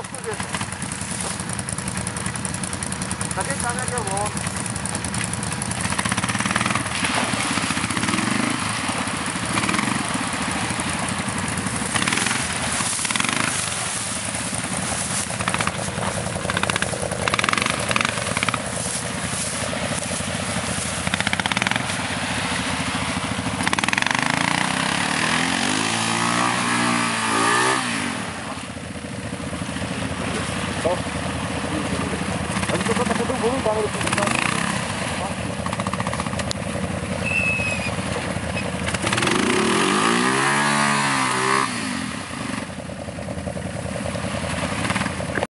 Oke, guys, 车我 Tamam. Hadi kapat kapat bunu bana